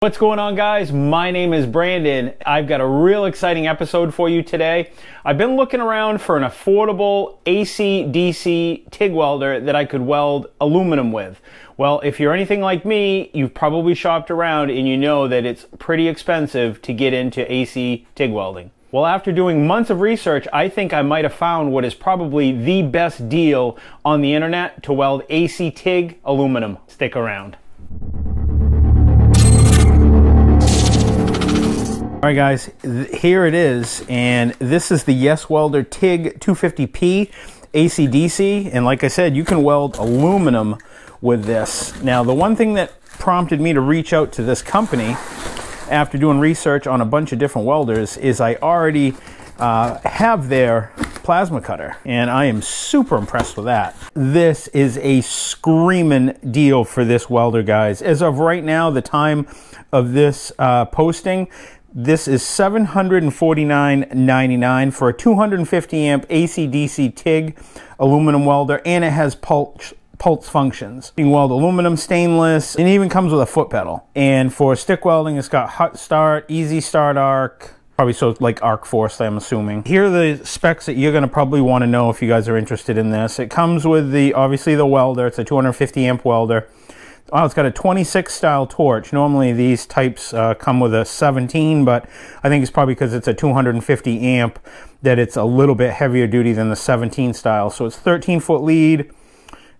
What's going on guys? My name is Brandon. I've got a real exciting episode for you today. I've been looking around for an affordable AC DC TIG welder that I could weld aluminum with. Well, if you're anything like me, you've probably shopped around and you know that it's pretty expensive to get into AC TIG welding. Well, after doing months of research, I think I might have found what is probably the best deal on the internet to weld AC TIG aluminum. Stick around. All right guys, here it is, and this is the Yes Welder TIG 250P ACDC, and like I said, you can weld aluminum with this. Now, the one thing that prompted me to reach out to this company after doing research on a bunch of different welders is I already uh, have their plasma cutter, and I am super impressed with that. This is a screaming deal for this welder, guys. As of right now, the time of this uh, posting, this is $749.99 for a 250 amp AC/DC TIG aluminum welder, and it has pulse pulse functions. You can weld aluminum, stainless, and even comes with a foot pedal. And for stick welding, it's got hot start, easy start arc, probably so like arc force i'm assuming here are the specs that you're going to probably want to know if you guys are interested in this it comes with the obviously the welder it's a 250 amp welder Oh, it's got a 26 style torch. Normally these types uh, come with a 17, but I think it's probably because it's a 250 amp that it's a little bit heavier duty than the 17 style. So it's 13 foot lead,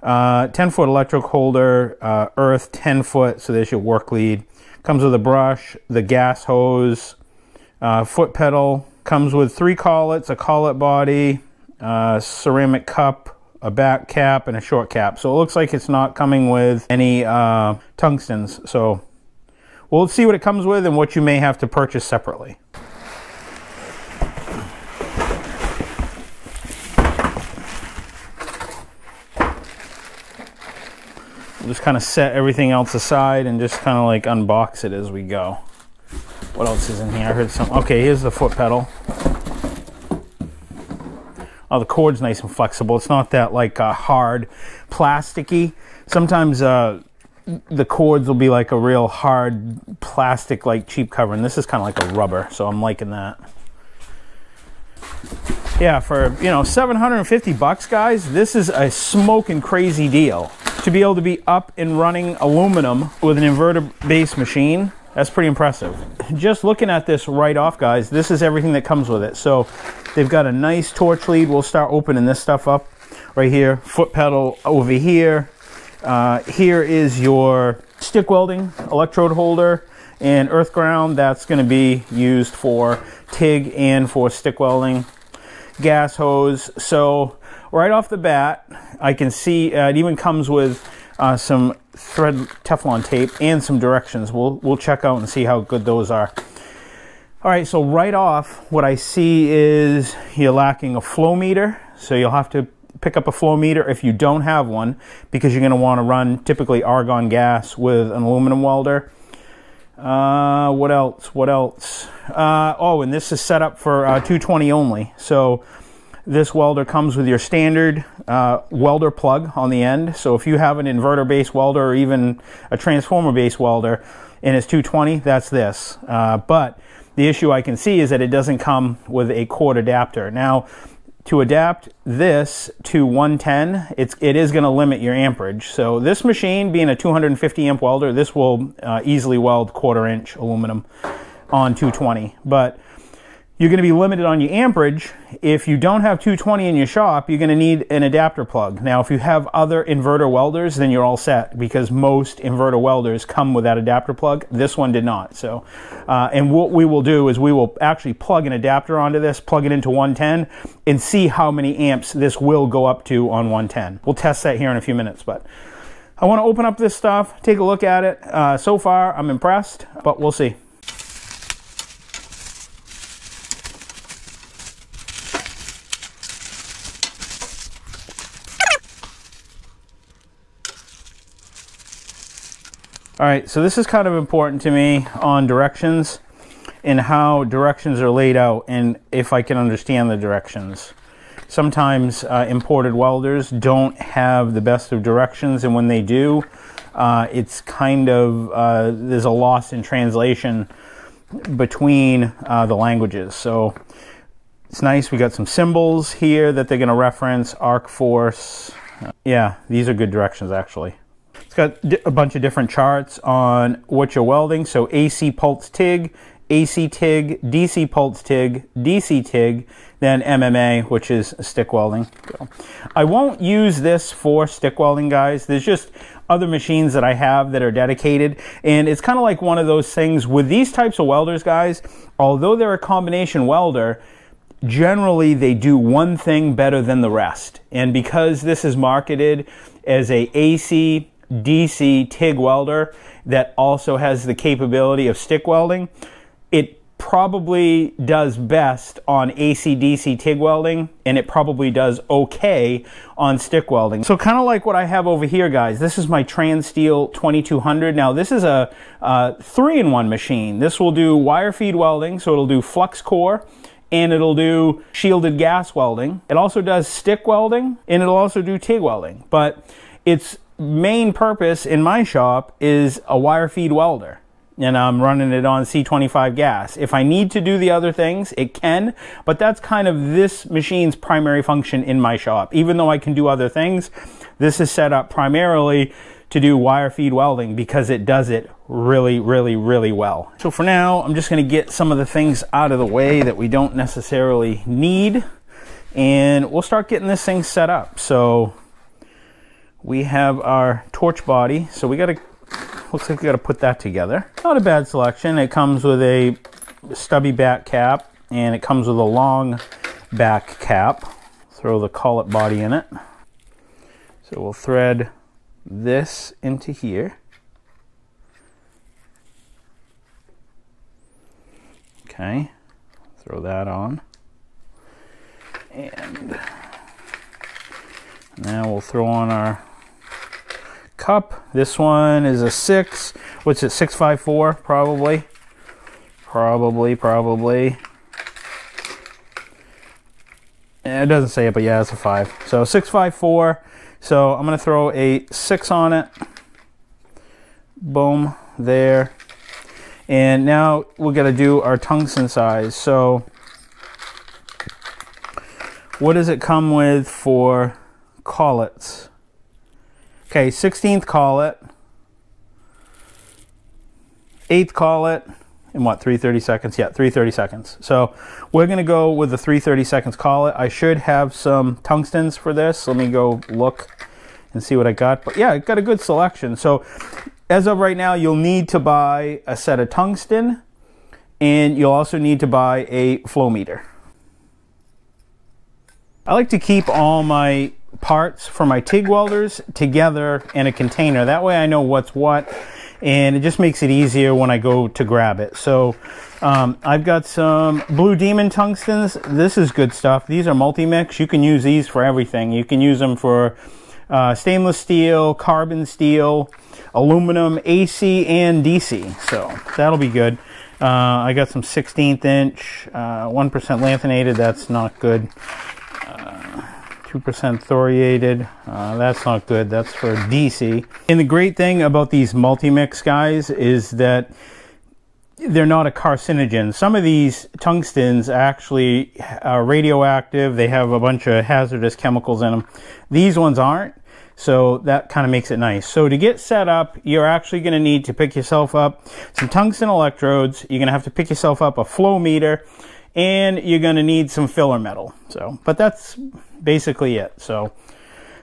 uh, 10 foot electric holder, uh, earth 10 foot, so there's your work lead. Comes with a brush, the gas hose, uh, foot pedal. Comes with three collets, a collet body, uh, ceramic cup, a back cap and a short cap. So it looks like it's not coming with any uh, tungstens. So we'll see what it comes with and what you may have to purchase separately. We'll just kind of set everything else aside and just kind of like unbox it as we go. What else is in here? I heard some. Okay, here's the foot pedal. Oh, the cord's nice and flexible. It's not that like uh, hard, plasticky. Sometimes uh, the cords will be like a real hard plastic, like cheap cover, and this is kind of like a rubber. So I'm liking that. Yeah, for you know 750 bucks, guys, this is a smoking crazy deal. To be able to be up and running aluminum with an inverter-based machine, that's pretty impressive. Just looking at this right off, guys, this is everything that comes with it. So they've got a nice torch lead. We'll start opening this stuff up right here. Foot pedal over here. Uh, here is your stick welding electrode holder and earth ground. That's going to be used for TIG and for stick welding. Gas hose. So right off the bat, I can see uh, it even comes with uh, some thread Teflon tape and some directions. We'll, we'll check out and see how good those are. All right, so right off, what I see is you're lacking a flow meter. So you'll have to pick up a flow meter if you don't have one because you're going to want to run typically argon gas with an aluminum welder. Uh, what else? What else? Uh, oh, and this is set up for uh, 220 only. So this welder comes with your standard uh, welder plug on the end. So if you have an inverter based welder or even a transformer based welder and it's 220, that's this. Uh, but the issue I can see is that it doesn't come with a cord adapter. Now, to adapt this to 110, it's, it is going to limit your amperage. So this machine, being a 250 amp welder, this will uh, easily weld quarter inch aluminum on 220. But you're going to be limited on your amperage. If you don't have 220 in your shop, you're going to need an adapter plug. Now, if you have other inverter welders, then you're all set because most inverter welders come with that adapter plug. This one did not. So, uh, and what we will do is we will actually plug an adapter onto this, plug it into 110, and see how many amps this will go up to on 110. We'll test that here in a few minutes, but I want to open up this stuff, take a look at it. Uh, so far, I'm impressed, but we'll see. All right, so this is kind of important to me on directions and how directions are laid out and if I can understand the directions. Sometimes uh, imported welders don't have the best of directions and when they do, uh, it's kind of uh, there's a loss in translation between uh, the languages. So it's nice. We got some symbols here that they're going to reference. Arc force. yeah, these are good directions actually. Got a bunch of different charts on what you're welding. So AC pulse TIG, AC TIG, DC pulse TIG, DC TIG, then MMA, which is stick welding. I won't use this for stick welding, guys. There's just other machines that I have that are dedicated. And it's kind of like one of those things with these types of welders, guys, although they're a combination welder, generally they do one thing better than the rest. And because this is marketed as a AC DC TIG welder that also has the capability of stick welding, it probably does best on AC/DC TIG welding, and it probably does okay on stick welding. So kind of like what I have over here, guys. This is my TransSteel 2200. Now this is a, a three-in-one machine. This will do wire feed welding, so it'll do flux core, and it'll do shielded gas welding. It also does stick welding, and it'll also do TIG welding. But its main purpose in my shop is a wire feed welder and I'm running it on C25 gas. If I need to do the other things, it can, but that's kind of this machine's primary function in my shop. Even though I can do other things, this is set up primarily to do wire feed welding because it does it really, really, really well. So for now, I'm just gonna get some of the things out of the way that we don't necessarily need, and we'll start getting this thing set up. So we have our torch body. So we gotta looks like we got to put that together. Not a bad selection. It comes with a stubby back cap and it comes with a long back cap. Throw the collet body in it. So we'll thread this into here. Okay, throw that on. And now we'll throw on our cup. This one is a six. What's it? Six five four, probably. Probably, probably. Eh, it doesn't say it, but yeah, it's a five. So six five four. So I'm gonna throw a six on it. Boom, there. And now we're gonna do our tungsten size. So what does it come with for collets? Okay, 16th collet. 8th collet. in what, 330 seconds? Yeah, 330 seconds. So we're going to go with the 330 seconds collet. I should have some tungstens for this. Let me go look and see what I got. But yeah, I got a good selection. So as of right now, you'll need to buy a set of tungsten and you'll also need to buy a flow meter. I like to keep all my parts for my TIG welders together in a container. That way I know what's what and it just makes it easier when I go to grab it. So um, I've got some Blue Demon tungstens. This is good stuff. These are multi-mix. You can use these for everything. You can use them for uh, stainless steel, carbon steel, aluminum, AC, and DC. So that'll be good. Uh, I got some 16th inch, uh, 1% lanthanated. That's not good. 2% thoriated. Uh, that's not good. That's for DC. And the great thing about these multi-mix guys is that they're not a carcinogen. Some of these tungstens actually are radioactive. They have a bunch of hazardous chemicals in them. These ones aren't. So that kind of makes it nice. So to get set up, you're actually going to need to pick yourself up some tungsten electrodes. You're going to have to pick yourself up a flow meter and you're going to need some filler metal. So, but that's basically it. So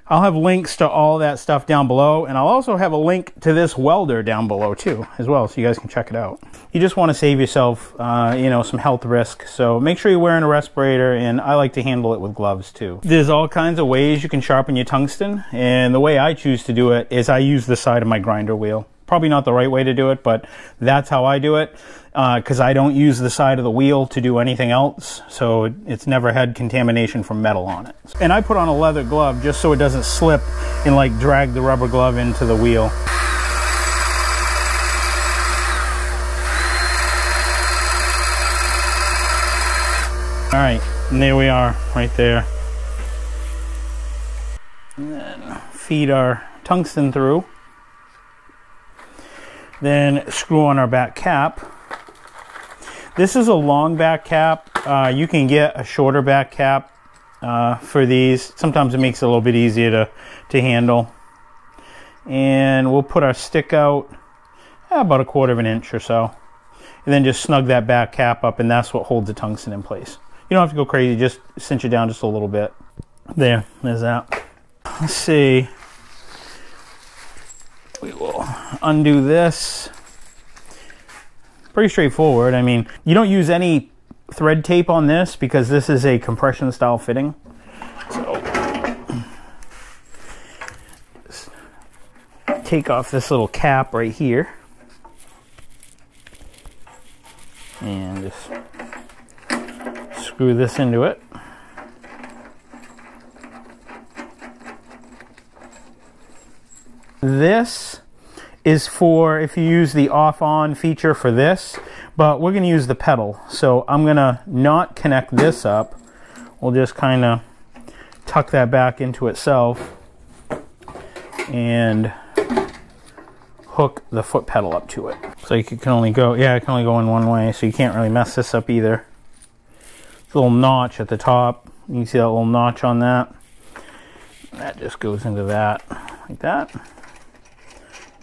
I'll have links to all that stuff down below, and I'll also have a link to this welder down below too, as well, so you guys can check it out. You just want to save yourself, uh, you know, some health risk, so make sure you're wearing a respirator, and I like to handle it with gloves too. There's all kinds of ways you can sharpen your tungsten, and the way I choose to do it is I use the side of my grinder wheel probably not the right way to do it, but that's how I do it because uh, I don't use the side of the wheel to do anything else, so it's never had contamination from metal on it. And I put on a leather glove just so it doesn't slip and like drag the rubber glove into the wheel. All right, and there we are, right there. And then feed our tungsten through. Then screw on our back cap. This is a long back cap. Uh, you can get a shorter back cap uh, for these. Sometimes it makes it a little bit easier to, to handle. And we'll put our stick out about a quarter of an inch or so. And then just snug that back cap up and that's what holds the tungsten in place. You don't have to go crazy, just cinch it down just a little bit. There, there's that. Let's see. We will undo this. Pretty straightforward. I mean, you don't use any thread tape on this because this is a compression style fitting. So, take off this little cap right here. And just screw this into it. This is for if you use the off on feature for this, but we're going to use the pedal. So I'm going to not connect this up. We'll just kind of tuck that back into itself and hook the foot pedal up to it. So you can only go, yeah, it can only go in one way, so you can't really mess this up either little notch at the top. You can see that little notch on that. That just goes into that like that.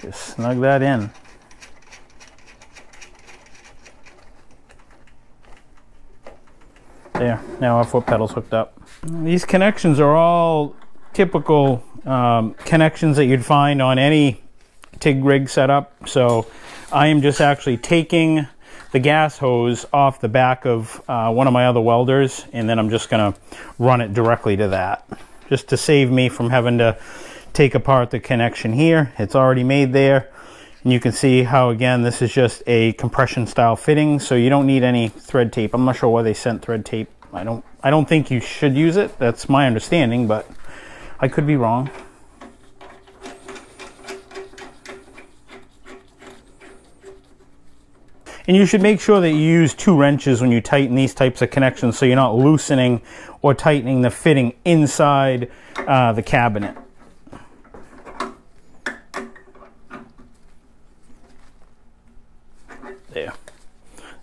Just snug that in. There, now our foot pedal's hooked up. These connections are all typical um, connections that you'd find on any TIG rig setup. So I am just actually taking the gas hose off the back of uh, one of my other welders and then I'm just going to run it directly to that just to save me from having to take apart the connection here. It's already made there and you can see how again this is just a compression style fitting so you don't need any thread tape. I'm not sure why they sent thread tape. I don't I don't think you should use it. That's my understanding but I could be wrong. And you should make sure that you use two wrenches when you tighten these types of connections so you're not loosening or tightening the fitting inside uh, the cabinet.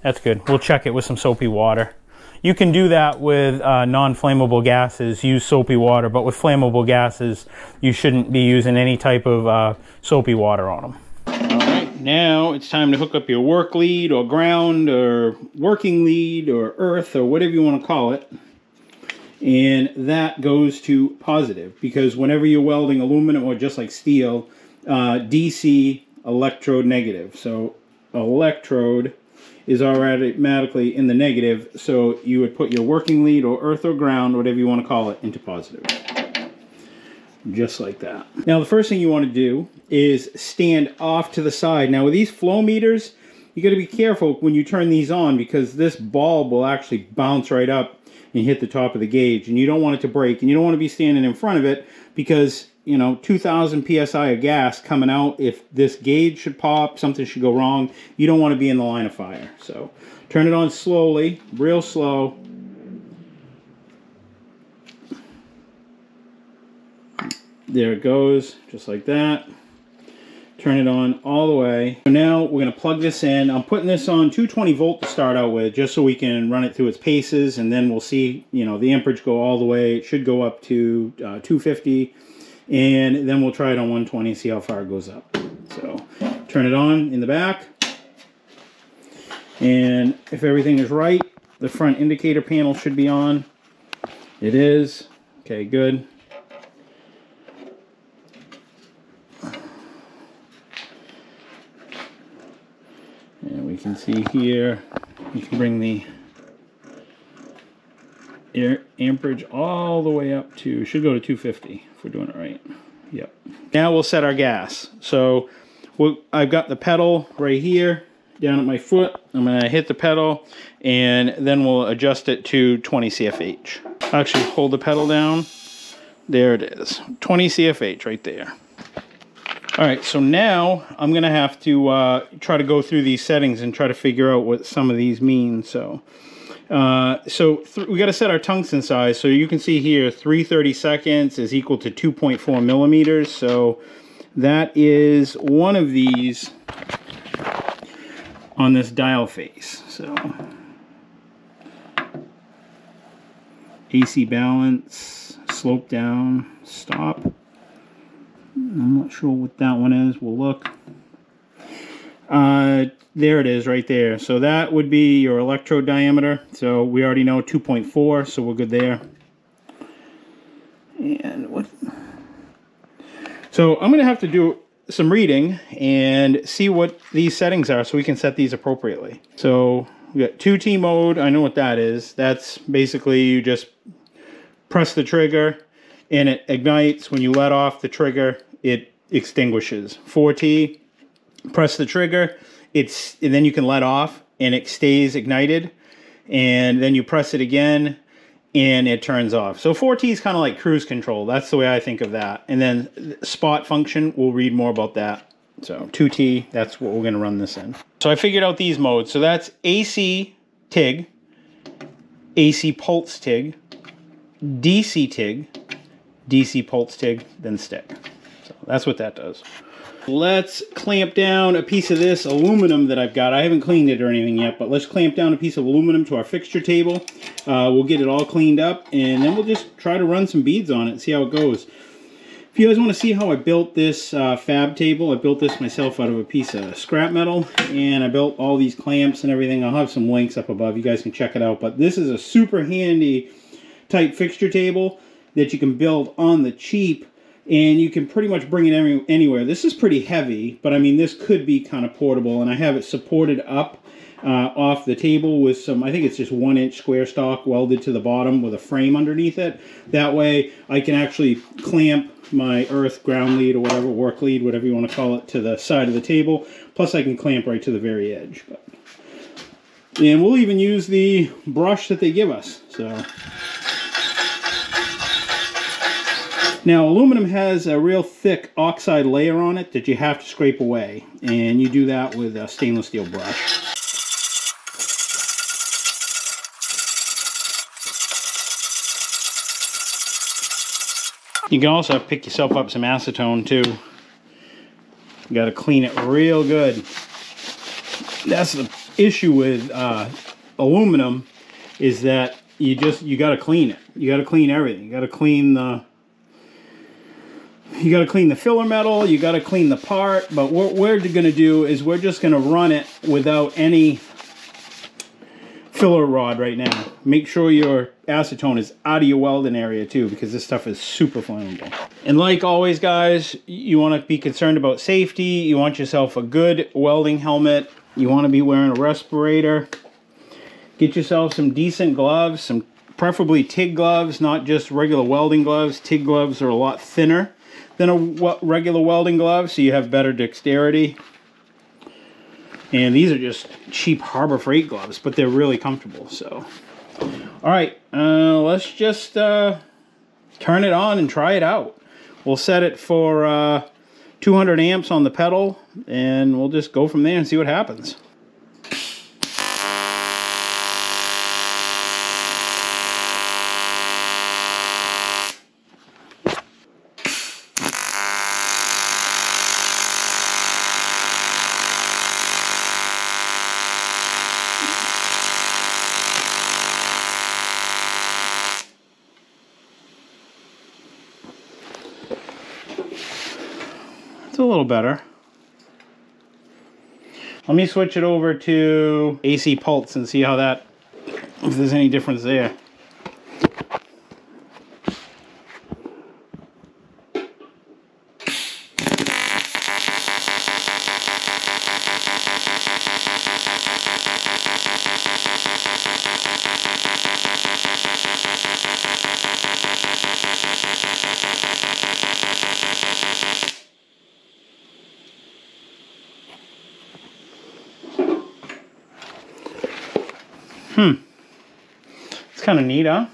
That's good. We'll check it with some soapy water. You can do that with uh, non-flammable gases, use soapy water, but with flammable gases, you shouldn't be using any type of uh, soapy water on them All right, now it's time to hook up your work lead or ground or working lead or earth or whatever you want to call it. And that goes to positive because whenever you're welding aluminum or just like steel, uh, DC electrode negative. So electrode is automatically in the negative. So you would put your working lead or earth or ground, whatever you want to call it, into positive just like that. Now the first thing you want to do is stand off to the side. Now with these flow meters, you got to be careful when you turn these on because this bulb will actually bounce right up and hit the top of the gauge and you don't want it to break and you don't want to be standing in front of it because you know 2000 psi of gas coming out if this gauge should pop something should go wrong you don't want to be in the line of fire so turn it on slowly real slow There it goes, just like that. Turn it on all the way. So now we're going to plug this in. I'm putting this on 220 volt to start out with, just so we can run it through its paces, and then we'll see, you know, the amperage go all the way. It should go up to uh, 250, and then we'll try it on 120 see how far it goes up. So turn it on in the back, and if everything is right, the front indicator panel should be on. It is. Okay, good. And we can see here, you can bring the amperage all the way up to, should go to 250 if we're doing it right. Yep. Now we'll set our gas. So we'll, I've got the pedal right here down at my foot. I'm going to hit the pedal and then we'll adjust it to 20 CFH. Actually hold the pedal down. There it is. 20 CFH right there. All right, so now I'm gonna have to uh, try to go through these settings and try to figure out what some of these mean. So, uh, so we got to set our tungsten size. So you can see here, 330 seconds is equal to 2.4 millimeters. So that is one of these on this dial face. So AC balance, slope down, stop. I'm not sure what that one is. We'll look. Uh, there it is right there. So that would be your electrode diameter. So we already know 2.4, so we're good there. And what? So I'm going to have to do some reading and see what these settings are so we can set these appropriately. So we got 2T mode. I know what that is. That's basically you just press the trigger and it ignites. When you let off the trigger, it extinguishes. 4T, press the trigger, it's and then you can let off and it stays ignited. And then you press it again and it turns off. So 4T is kind of like cruise control. That's the way I think of that. And then spot function, we'll read more about that. So 2T, that's what we're going to run this in. So I figured out these modes. So that's AC TIG, AC pulse TIG, DC TIG, DC pulse TIG, then stick. So that's what that does. Let's clamp down a piece of this aluminum that I've got. I haven't cleaned it or anything yet, but let's clamp down a piece of aluminum to our fixture table. Uh, we'll get it all cleaned up, and then we'll just try to run some beads on it see how it goes. If you guys want to see how I built this uh, fab table, I built this myself out of a piece of scrap metal, and I built all these clamps and everything. I'll have some links up above. You guys can check it out, but this is a super handy type fixture table that you can build on the cheap and you can pretty much bring it any, anywhere. This is pretty heavy, but I mean, this could be kind of portable, and I have it supported up uh, off the table with some, I think it's just one inch square stock welded to the bottom with a frame underneath it. That way I can actually clamp my earth ground lead or whatever, work lead, whatever you want to call it, to the side of the table. Plus I can clamp right to the very edge. But, and we'll even use the brush that they give us. So Now aluminum has a real thick oxide layer on it that you have to scrape away and you do that with a stainless steel brush. You can also pick yourself up some acetone too. You got to clean it real good. That's the issue with uh, aluminum is that you just you got to clean it. You got to clean everything. You got to clean the you got to clean the filler metal, you got to clean the part, but what we're going to do is we're just going to run it without any filler rod right now. Make sure your acetone is out of your welding area too because this stuff is super flammable. And like always guys, you want to be concerned about safety. You want yourself a good welding helmet. You want to be wearing a respirator. Get yourself some decent gloves, some preferably TIG gloves, not just regular welding gloves. TIG gloves are a lot thinner than a regular welding glove, so you have better dexterity. And these are just cheap Harbor Freight gloves, but they're really comfortable, so. All right, uh, let's just uh, turn it on and try it out. We'll set it for uh, 200 amps on the pedal, and we'll just go from there and see what happens. a little better. Let me switch it over to AC Pulse and see how that, if there's any difference there. Kind of neat, huh?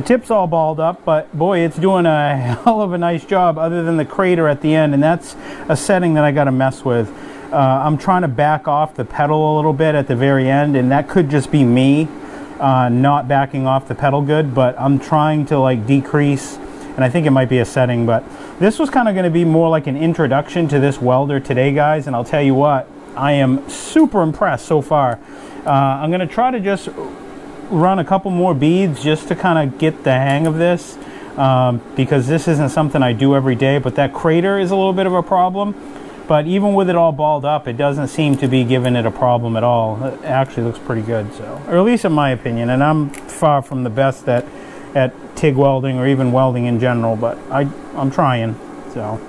The tip's all balled up, but boy, it's doing a hell of a nice job other than the crater at the end, and that's a setting that I got to mess with. Uh, I'm trying to back off the pedal a little bit at the very end, and that could just be me uh, not backing off the pedal good, but I'm trying to like decrease, and I think it might be a setting, but this was kind of going to be more like an introduction to this welder today, guys, and I'll tell you what, I am super impressed so far. Uh, I'm going to try to just run a couple more beads just to kind of get the hang of this um, because this isn't something I do every day, but that crater is a little bit of a problem. But even with it all balled up, it doesn't seem to be giving it a problem at all. It actually looks pretty good, so or at least in my opinion. And I'm far from the best at at TIG welding or even welding in general, but I I'm trying. So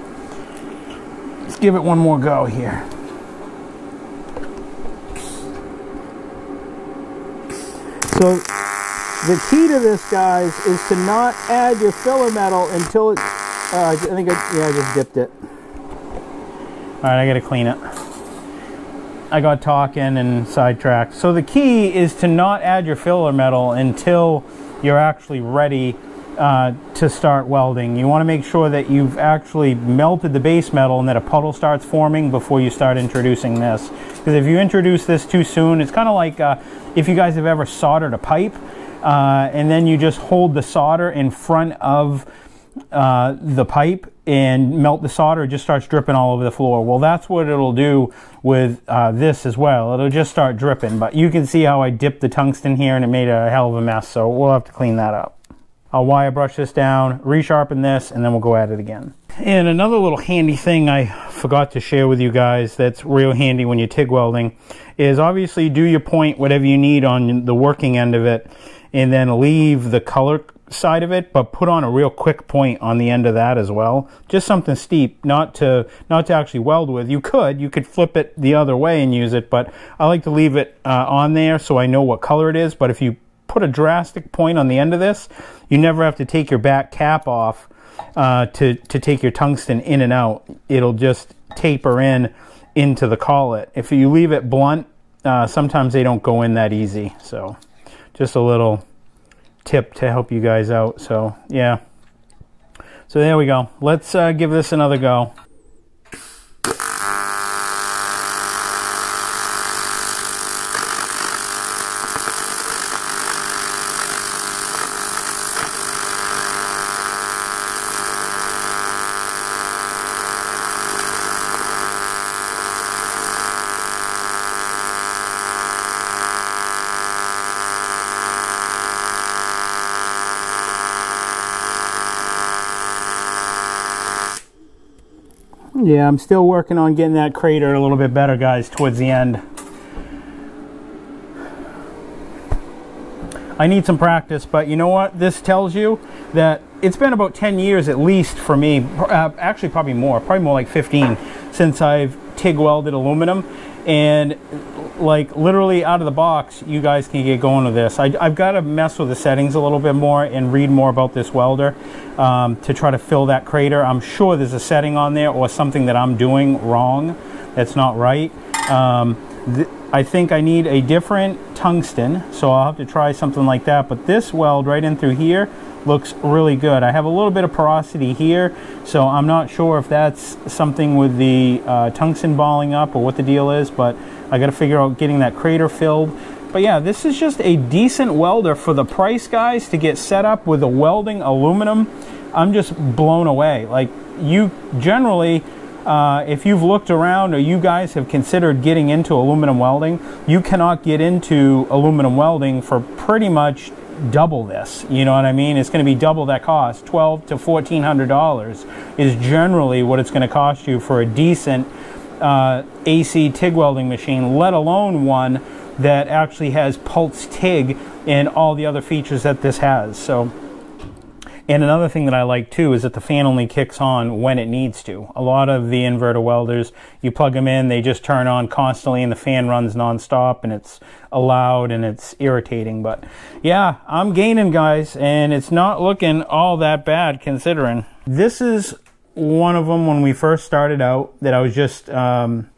let's give it one more go here. So the key to this, guys, is to not add your filler metal until it. Uh, I think I, yeah, I just dipped it. All right, I got to clean it. I got talking and sidetracked. So the key is to not add your filler metal until you're actually ready uh, to start welding. You want to make sure that you've actually melted the base metal and that a puddle starts forming before you start introducing this. Because if you introduce this too soon, it's kind of like uh, if you guys have ever soldered a pipe uh, and then you just hold the solder in front of uh, the pipe and melt the solder, it just starts dripping all over the floor. Well, that's what it'll do with uh, this as well. It'll just start dripping. But you can see how I dipped the tungsten here and it made a hell of a mess. So we'll have to clean that up. I'll wire brush this down, resharpen this, and then we'll go at it again. And another little handy thing I forgot to share with you guys that's real handy when you're TIG welding is obviously do your point whatever you need on the working end of it and then leave the color side of it, but put on a real quick point on the end of that as well. Just something steep, not to not to actually weld with. You could you could flip it the other way and use it, but I like to leave it uh, on there so I know what color it is. But if you put a drastic point on the end of this, you never have to take your back cap off uh, to to take your tungsten in and out. It'll just taper in into the collet. If you leave it blunt, uh, sometimes they don't go in that easy. So just a little tip to help you guys out. So yeah. So there we go. Let's uh, give this another go. Yeah, I'm still working on getting that crater a little bit better, guys, towards the end. I need some practice, but you know what? This tells you that it's been about 10 years at least for me, uh, actually probably more, probably more like 15, since I've TIG welded aluminum. And like literally out of the box, you guys can get going with this. I, have got to mess with the settings a little bit more and read more about this welder um, to try to fill that crater. I'm sure there's a setting on there or something that I'm doing wrong that's not right. Um, I think I need a different tungsten, so I'll have to try something like that. But this weld right in through here looks really good. I have a little bit of porosity here, so I'm not sure if that's something with the uh, tungsten balling up or what the deal is, but I got to figure out getting that crater filled. But yeah, this is just a decent welder for the price, guys, to get set up with a welding aluminum. I'm just blown away. Like, you generally, uh, if you've looked around or you guys have considered getting into aluminum welding, you cannot get into aluminum welding for pretty much double this. You know what I mean? It's going to be double that cost. Twelve to fourteen hundred dollars is generally what it's going to cost you for a decent uh, AC TIG welding machine, let alone one that actually has pulse TIG and all the other features that this has. So and another thing that I like too is that the fan only kicks on when it needs to. A lot of the inverter welders, you plug them in, they just turn on constantly and the fan runs nonstop and it's loud and it's irritating. But yeah, I'm gaining guys and it's not looking all that bad considering. This is one of them when we first started out that I was just, um,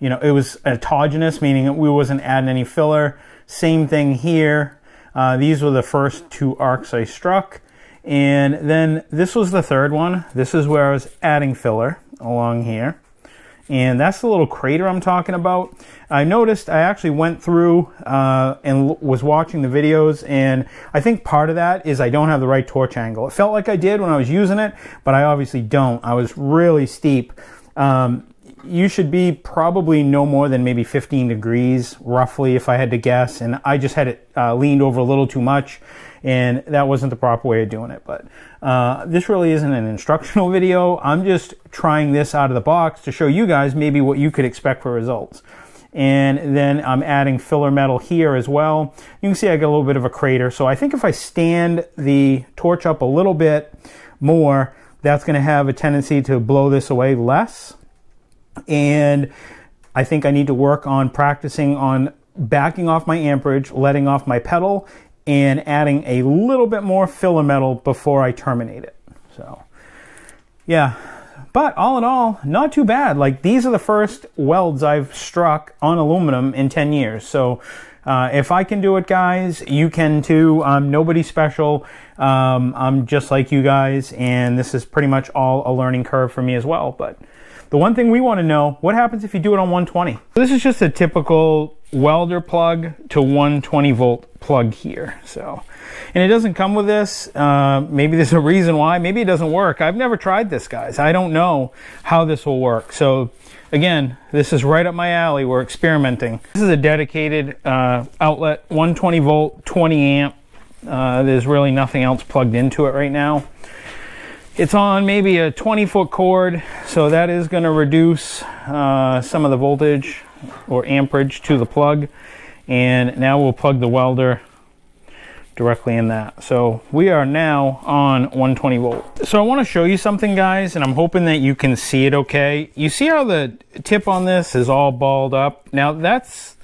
you know, it was autogenous, meaning we wasn't adding any filler. Same thing here. Uh, these were the first two arcs I struck. And then this was the third one. This is where I was adding filler along here. And that's the little crater I'm talking about. I noticed I actually went through uh, and was watching the videos, and I think part of that is I don't have the right torch angle. It felt like I did when I was using it, but I obviously don't. I was really steep. Um, you should be probably no more than maybe 15 degrees, roughly, if I had to guess. And I just had it uh, leaned over a little too much, and that wasn't the proper way of doing it. But uh, this really isn't an instructional video. I'm just trying this out of the box to show you guys maybe what you could expect for results. And then I'm adding filler metal here as well. You can see I got a little bit of a crater. So I think if I stand the torch up a little bit more, that's going to have a tendency to blow this away less. And I think I need to work on practicing on backing off my amperage, letting off my pedal, and adding a little bit more filler metal before I terminate it. So, yeah. But all in all, not too bad. Like these are the first welds I've struck on aluminum in 10 years. So uh, if I can do it, guys, you can too. I'm nobody special. Um, I'm just like you guys, and this is pretty much all a learning curve for me as well. But the one thing we want to know, what happens if you do it on 120? This is just a typical welder plug to 120 volt plug here. So, and it doesn't come with this. Uh, maybe there's a reason why. Maybe it doesn't work. I've never tried this, guys. I don't know how this will work. So, again, this is right up my alley. We're experimenting. This is a dedicated uh, outlet, 120 volt, 20 amp. Uh, there's really nothing else plugged into it right now. It's on maybe a 20 foot cord, so that is going to reduce uh, some of the voltage or amperage to the plug. And now we'll plug the welder directly in that. So we are now on 120 volt. So I want to show you something guys and I'm hoping that you can see it okay. You see how the tip on this is all balled up? Now that's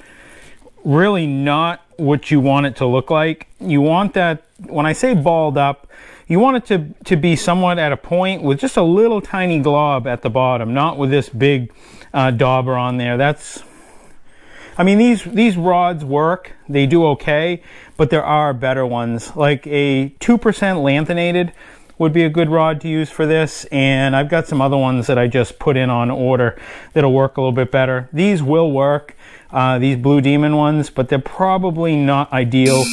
really not what you want it to look like. You want that, when I say balled up, you want it to, to be somewhat at a point with just a little tiny glob at the bottom, not with this big uh, dauber on there. That's, I mean, these, these rods work. They do okay, but there are better ones. Like a 2% lanthanated would be a good rod to use for this. And I've got some other ones that I just put in on order that'll work a little bit better. These will work, uh, these Blue Demon ones, but they're probably not ideal.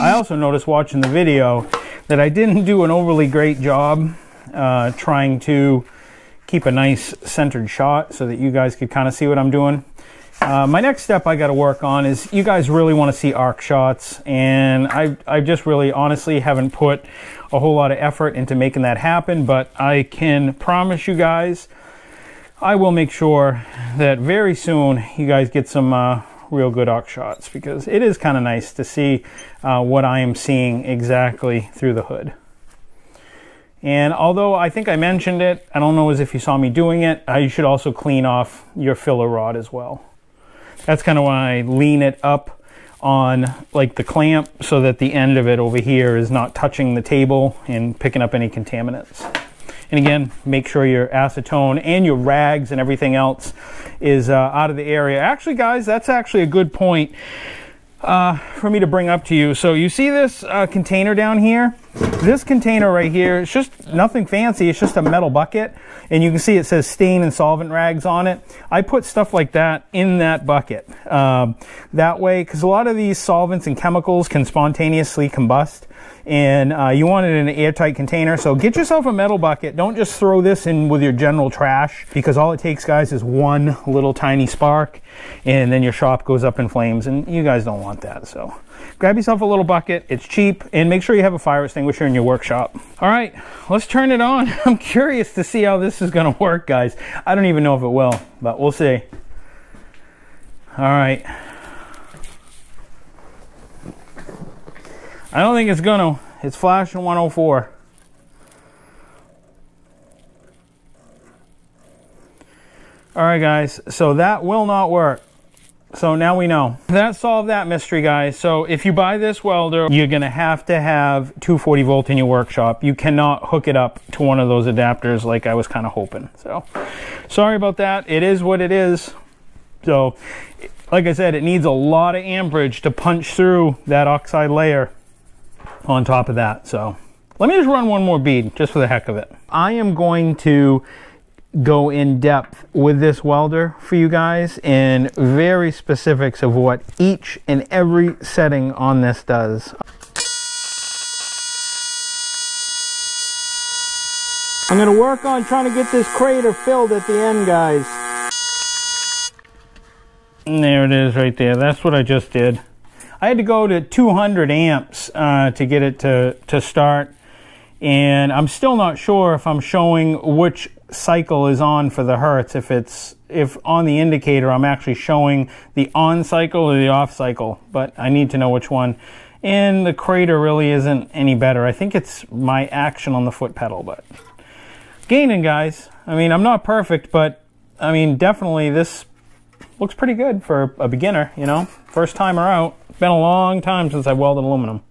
I also noticed watching the video that I didn't do an overly great job uh, trying to keep a nice centered shot so that you guys could kind of see what I'm doing. Uh, my next step I got to work on is you guys really want to see arc shots and I, I just really honestly haven't put a whole lot of effort into making that happen but I can promise you guys I will make sure that very soon you guys get some uh, real good arc shots because it is kind of nice to see uh, what I am seeing exactly through the hood. And although I think I mentioned it, I don't know as if you saw me doing it, uh, you should also clean off your filler rod as well. That's kind of why I lean it up on like the clamp so that the end of it over here is not touching the table and picking up any contaminants. And again, make sure your acetone and your rags and everything else is uh, out of the area. Actually, guys, that's actually a good point uh, for me to bring up to you. So you see this uh, container down here? This container right here, it's just nothing fancy. It's just a metal bucket. And you can see it says stain and solvent rags on it. I put stuff like that in that bucket. Um, that way, because a lot of these solvents and chemicals can spontaneously combust and uh, you want it in an airtight container. So get yourself a metal bucket. Don't just throw this in with your general trash because all it takes, guys, is one little tiny spark and then your shop goes up in flames and you guys don't want that. So grab yourself a little bucket. It's cheap and make sure you have a fire extinguisher in your workshop. All right, let's turn it on. I'm curious to see how this is going to work, guys. I don't even know if it will, but we'll see. All right. I don't think it's gonna. It's flashing 104. All right, guys, so that will not work. So now we know. That solved that mystery, guys. So if you buy this welder, you're gonna have to have 240 volt in your workshop. You cannot hook it up to one of those adapters like I was kind of hoping. So sorry about that. It is what it is. So like I said, it needs a lot of amperage to punch through that oxide layer on top of that. So let me just run one more bead just for the heck of it. I am going to go in depth with this welder for you guys in very specifics of what each and every setting on this does. I'm going to work on trying to get this crater filled at the end, guys. And there it is right there. That's what I just did. I had to go to 200 amps uh, to get it to, to start. And I'm still not sure if I'm showing which cycle is on for the Hertz. If it's if on the indicator I'm actually showing the on cycle or the off cycle. But I need to know which one. And the crater really isn't any better. I think it's my action on the foot pedal, but gaining, guys. I mean, I'm not perfect, but I mean, definitely this looks pretty good for a beginner, you know? First timer out. Been a long time since I welded aluminum.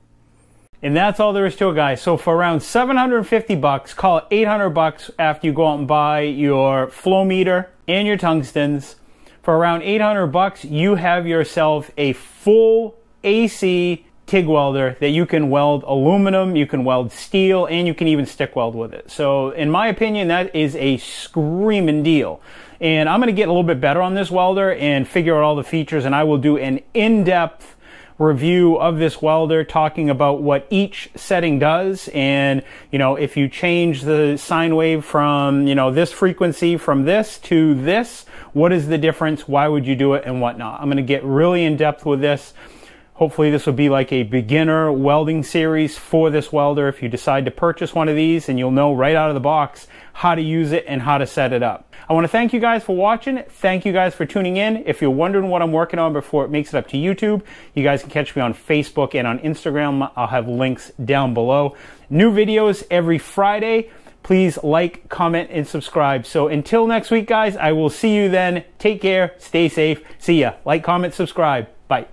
And that's all there is to it, guys. So for around 750 bucks, call it 800 bucks after you go out and buy your flow meter and your tungstens. For around 800 bucks, you have yourself a full AC TIG welder that you can weld aluminum, you can weld steel, and you can even stick weld with it. So in my opinion, that is a screaming deal. And I'm going to get a little bit better on this welder and figure out all the features, and I will do an in-depth review of this welder talking about what each setting does. And you know if you change the sine wave from you know this frequency from this to this what is the difference? Why would you do it and whatnot? I'm going to get really in depth with this. Hopefully this will be like a beginner welding series for this welder. If you decide to purchase one of these and you'll know right out of the box how to use it and how to set it up. I want to thank you guys for watching. Thank you guys for tuning in. If you're wondering what I'm working on before it makes it up to YouTube, you guys can catch me on Facebook and on Instagram. I'll have links down below. New videos every Friday. Please like, comment, and subscribe. So until next week, guys, I will see you then. Take care. Stay safe. See ya. Like, comment, subscribe. Bye.